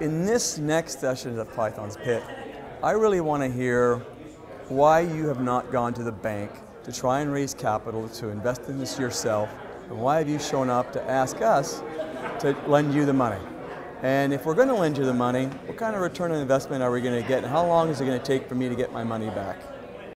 in this next session of Python's Pit, I really want to hear why you have not gone to the bank to try and raise capital to invest in this yourself, and why have you shown up to ask us to lend you the money? And if we're going to lend you the money, what kind of return on investment are we going to get, and how long is it going to take for me to get my money back?